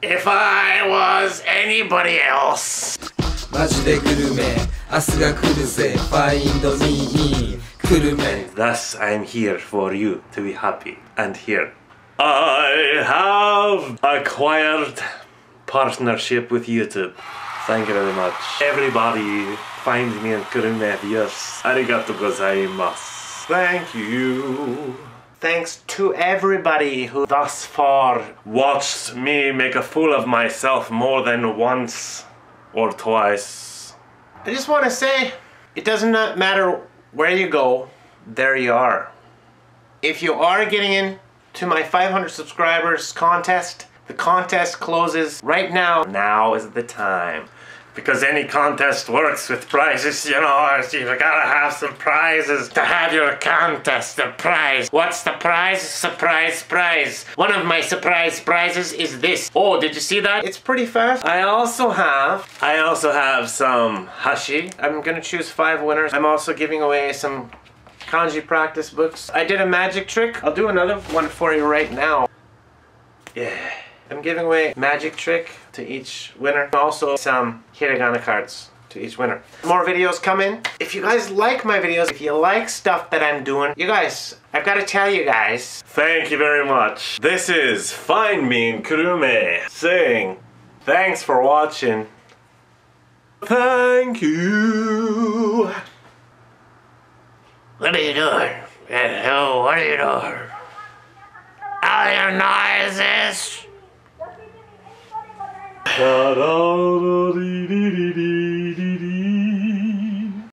If I was anybody else マジでグルメ明日が来るぜ Find me グルメ Thus I'm here for you to be happy and here I have acquired partnership with YouTube Thank you very much Everybody find me in Kurume Yes Arigato gozaimasu Thank you Thanks to everybody who thus far watched me make a fool of myself more than once or twice. I just want to say it doesn't matter where you go, there you are. If you are getting in to my 500 subscribers contest, the contest closes right now. Now is the time because any contest works with prizes, you know, you gotta have some prizes to have your contest, the prize. What's the prize? Surprise prize. One of my surprise prizes is this. Oh, did you see that? It's pretty fast. I also have, I also have some hashi. I'm gonna choose five winners. I'm also giving away some kanji practice books. I did a magic trick. I'll do another one for you right now. Yeah. I'm giving away magic trick to each winner. Also some hiragana cards to each winner. More videos coming. If you guys like my videos, if you like stuff that I'm doing, you guys, I've got to tell you guys. Thank you very much. This is Find Me in Kurume saying thanks for watching. Thank you. What are you doing? Hello, what are you doing? All your noises. Da da da dee dee dee.